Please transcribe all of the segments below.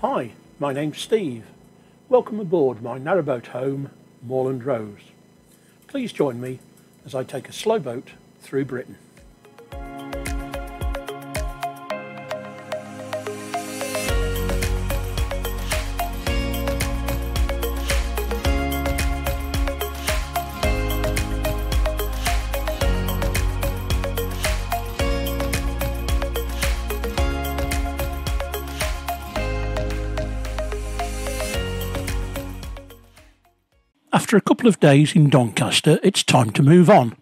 Hi, my name's Steve. Welcome aboard my narrowboat home, Moorland Rose. Please join me as I take a slow boat through Britain. After a couple of days in Doncaster, it's time to move on.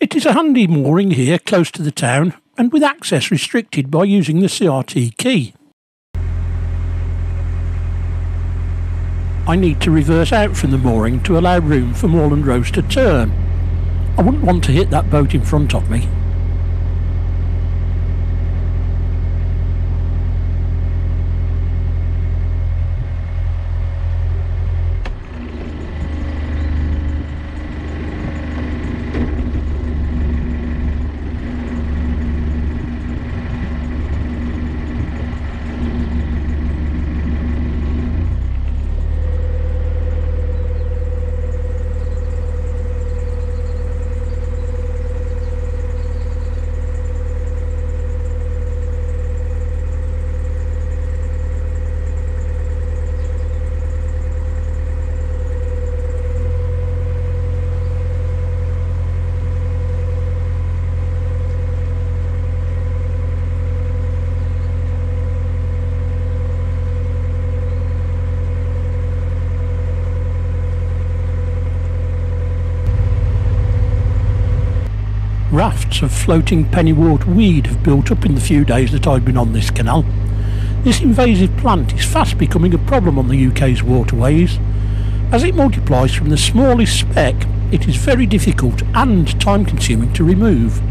It is a handy mooring here close to the town and with access restricted by using the CRT key. I need to reverse out from the mooring to allow room for Moorland Rose to turn. I wouldn't want to hit that boat in front of me. Rafts of floating pennywort weed have built up in the few days that I've been on this canal. This invasive plant is fast becoming a problem on the UK's waterways. As it multiplies from the smallest speck, it is very difficult and time consuming to remove.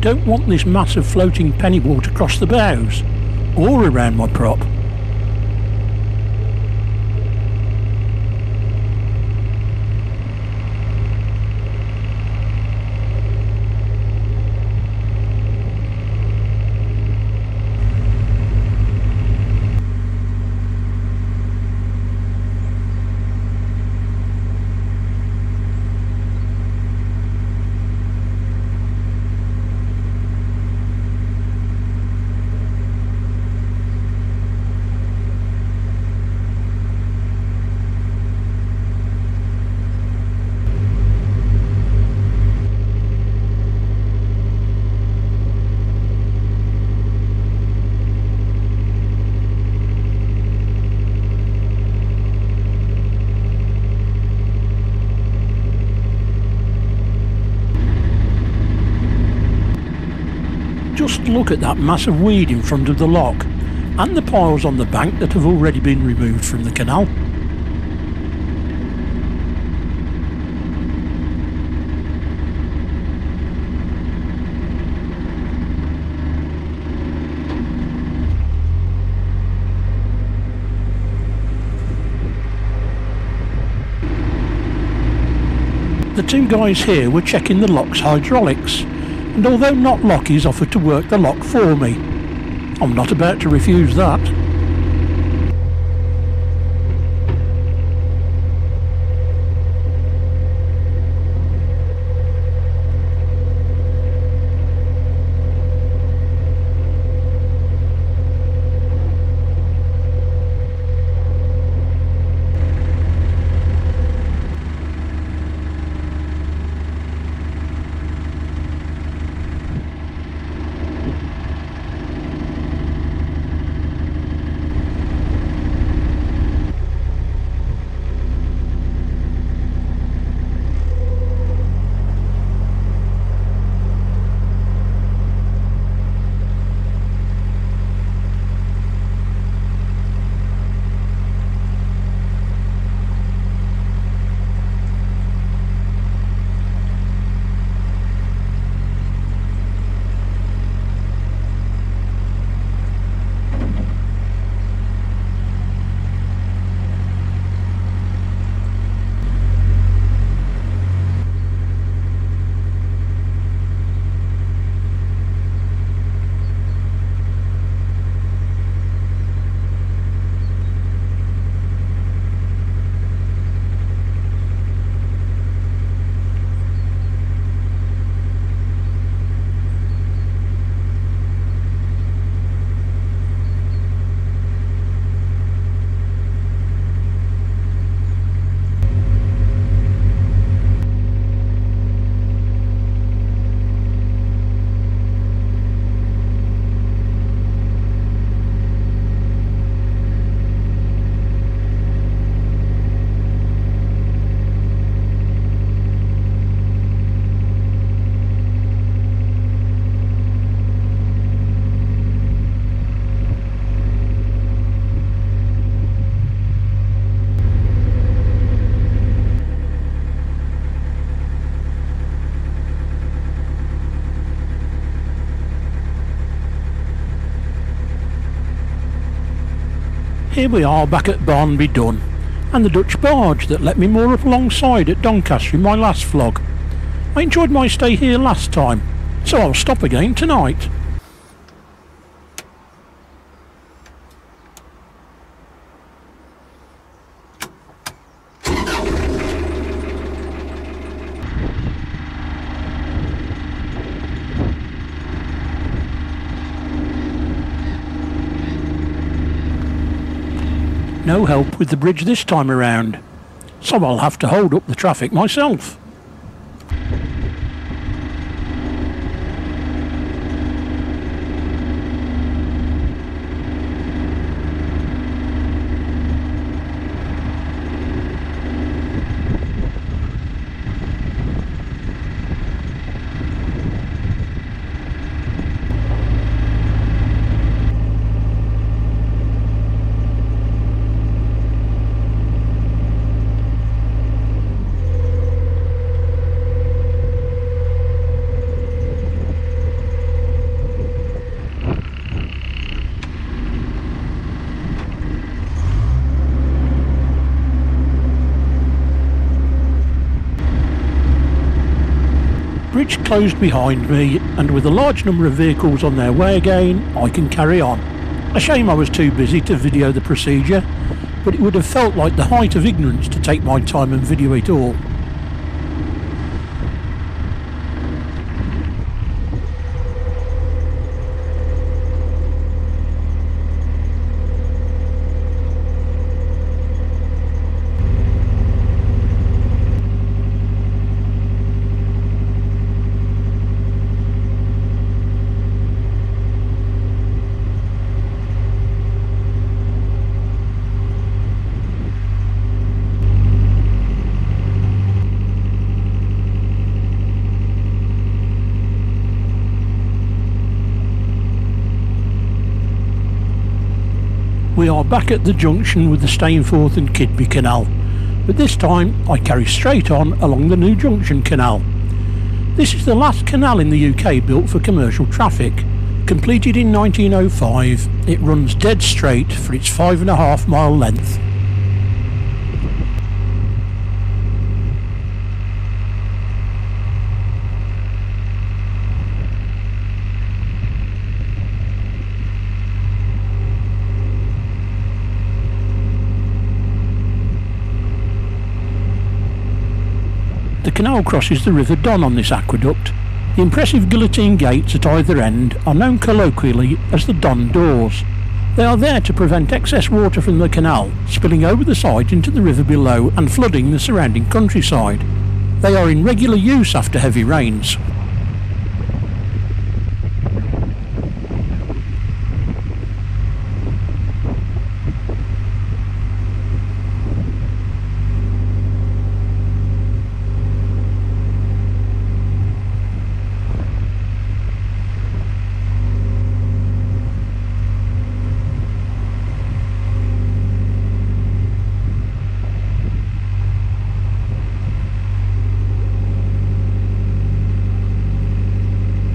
Don't want this mass of floating pennywort across the bows or around my prop. Look at that mass of weed in front of the lock and the piles on the bank that have already been removed from the canal. The two guys here were checking the lock's hydraulics, and although not Lockie's offered to work the lock for me. I'm not about to refuse that. Here we are back at Barnby Dun, and the Dutch barge that let me moor up alongside at Doncaster in my last vlog. I enjoyed my stay here last time, so I'll stop again tonight. No help with the bridge this time around, so I'll have to hold up the traffic myself. Bridge closed behind me, and with a large number of vehicles on their way again, I can carry on. A shame I was too busy to video the procedure, but it would have felt like the height of ignorance to take my time and video it all. Are back at the junction with the Stainforth and Keadby Canal, but this time I carry straight on along the New Junction Canal. This is the last canal in the UK built for commercial traffic. Completed in 1905, it runs dead straight for its five and a half mile length. Canal crosses the River Don on this aqueduct. The impressive guillotine gates at either end are known colloquially as the Don Doors. They are there to prevent excess water from the canal spilling over the side into the river below and flooding the surrounding countryside. They are in regular use after heavy rains.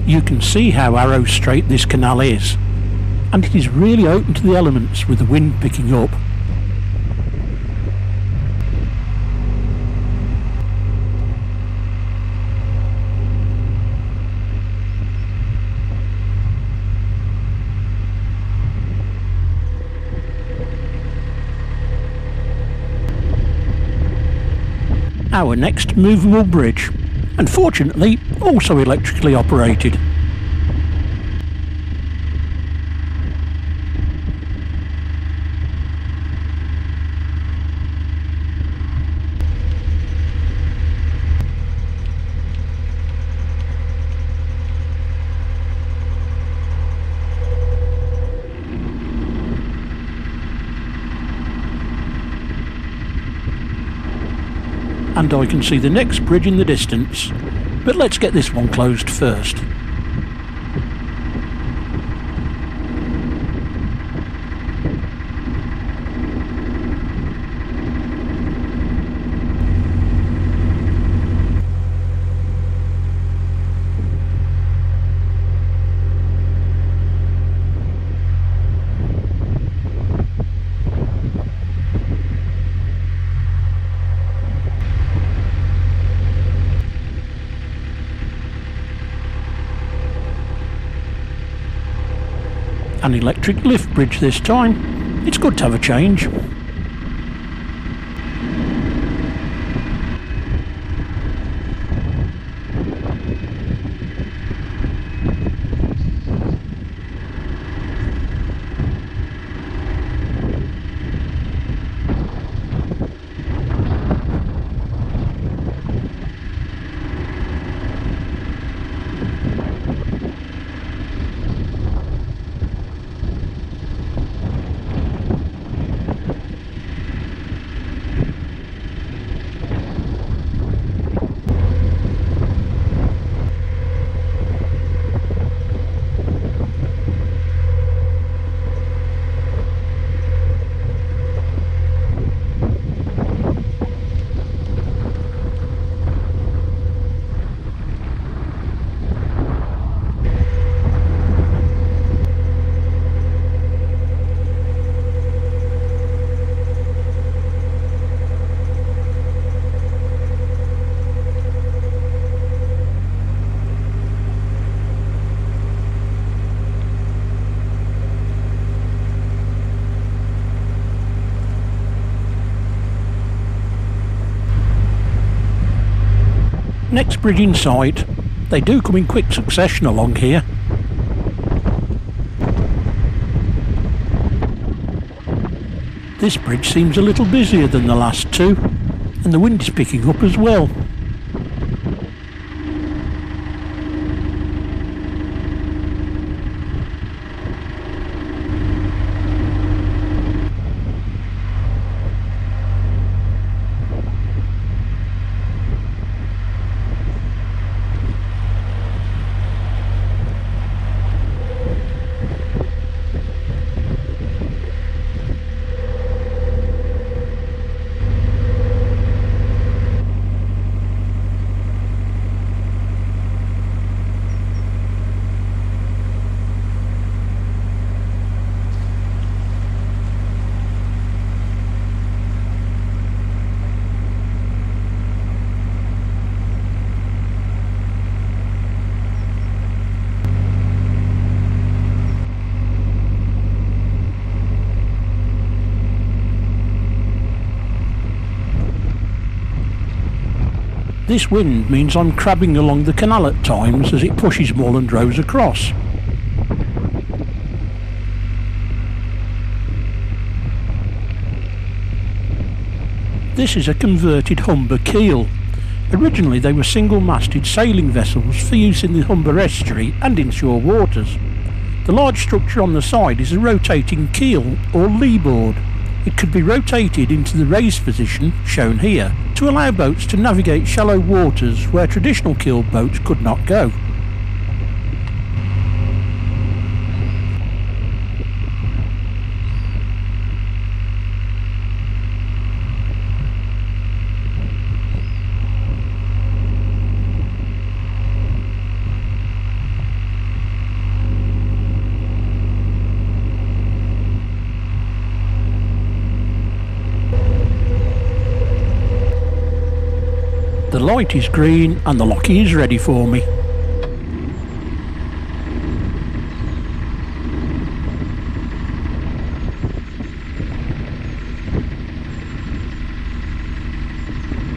You can see how arrow straight this canal is, and it is really open to the elements with the wind picking up. Our next movable bridge and fortunately also electrically operated. And I can see the next bridge in the distance. But let's get this one closed first. An electric lift bridge this time. It's good to have a change. Next bridge in sight. They do come in quick succession along here. This bridge seems a little busier than the last two, and the wind is picking up as well. This wind means I'm crabbing along the canal at times as it pushes Moorland Rose across. This is a converted Humber keel. Originally they were single-masted sailing vessels for use in the Humber estuary and inshore waters. The large structure on the side is a rotating keel or leeboard. It could be rotated into the raised position, shown here, to allow boats to navigate shallow waters where traditional keeled boats could not go. The light is green and the lock is ready for me.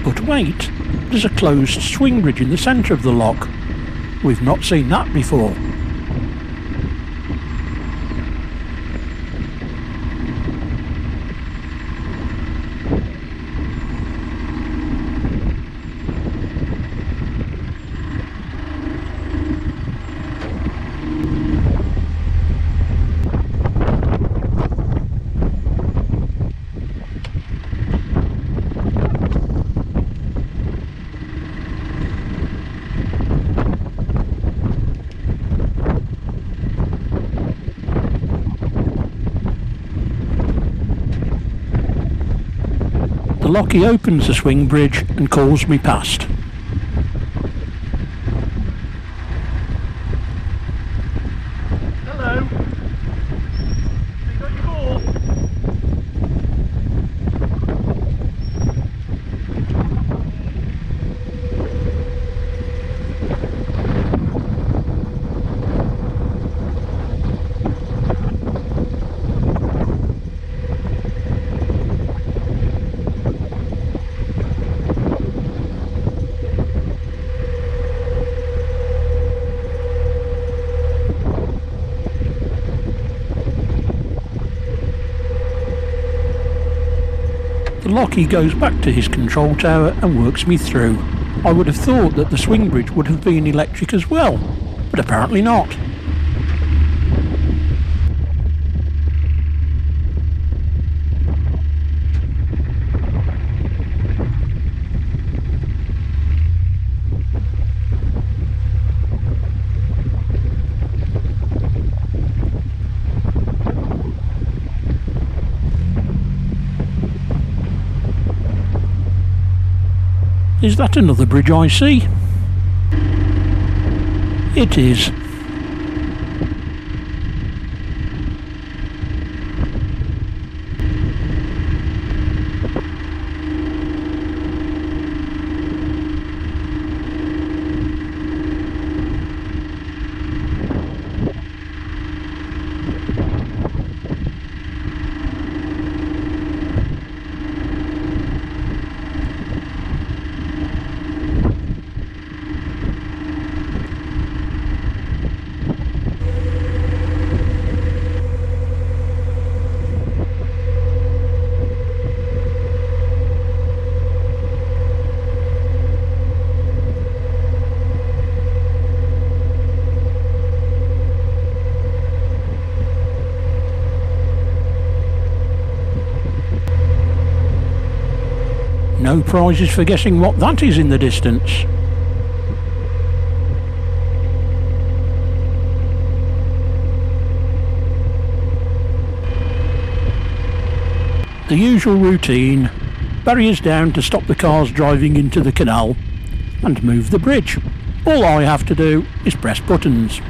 But wait, there's a closed swing bridge in the centre of the lock. We've not seen that before. Lockie opens the swing bridge and calls me past. The Lockie goes back to his control tower and works me through. I would have thought that the swing bridge would have been electric as well, but apparently not. Is that another bridge I see? It is. No prizes for guessing what that is in the distance. The usual routine. Barriers down to stop the cars driving into the canal and move the bridge. All I have to do is press buttons.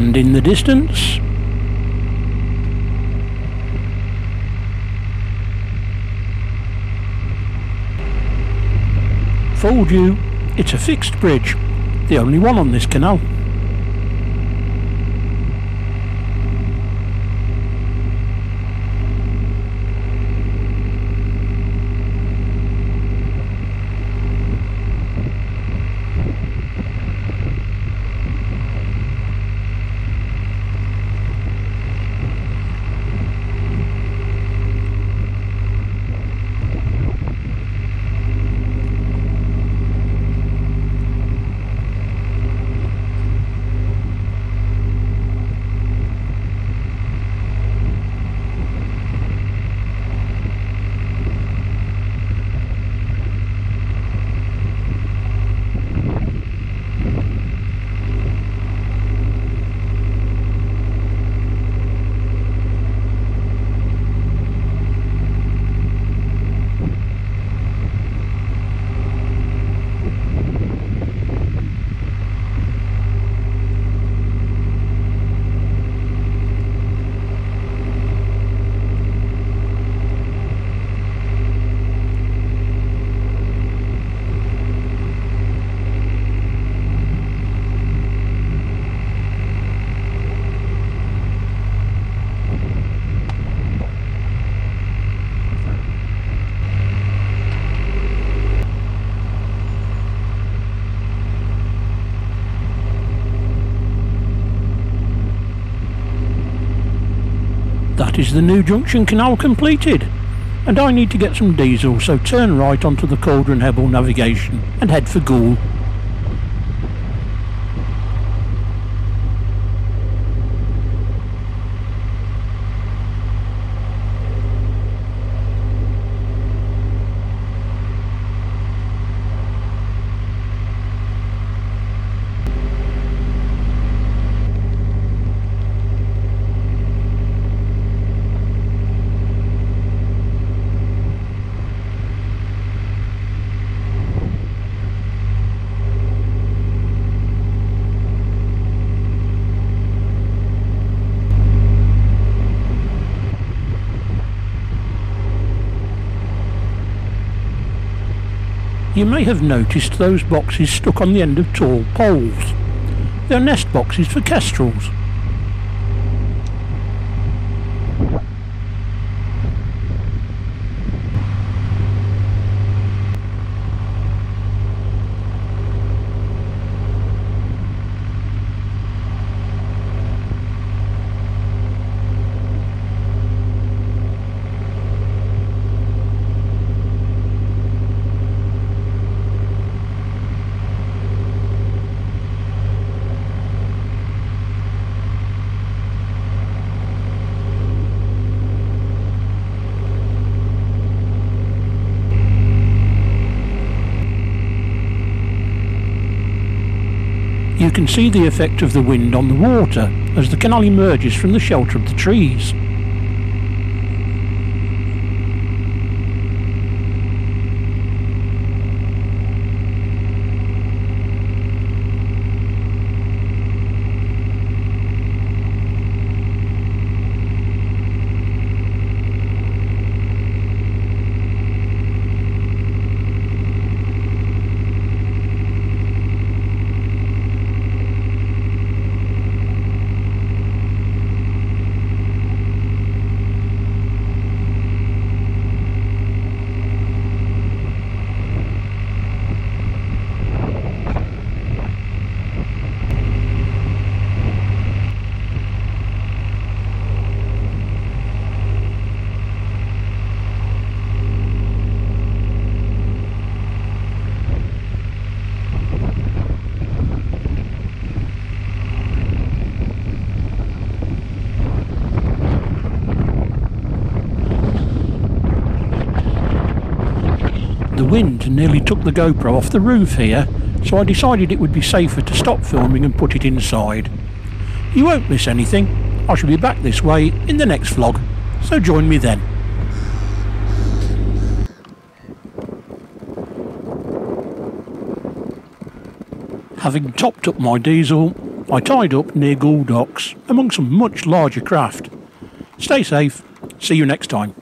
And in the distance, fooled you, it's a fixed bridge, the only one on this canal. That the new junction canal completed. And I need to get some diesel, so turn right onto the Calder and Hebble navigation and head for Goole. You may have noticed those boxes stuck on the end of tall poles. They're nest boxes for kestrels. See the effect of the wind on the water as the canal emerges from the shelter of the trees. Wind nearly took the GoPro off the roof here, so I decided it would be safer to stop filming and put it inside. You won't miss anything. I shall be back this way in the next vlog, so join me then. Having topped up my diesel, I tied up near Goole Docks among some much larger craft. Stay safe. See you next time.